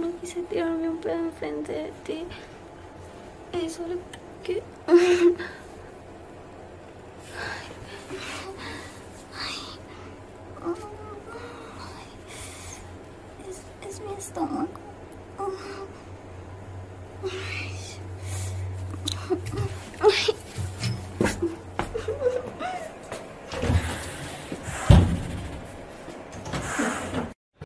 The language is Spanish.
No quise tirarme un pedo enfrente de ti. Es solo que... Es, es mi estómago.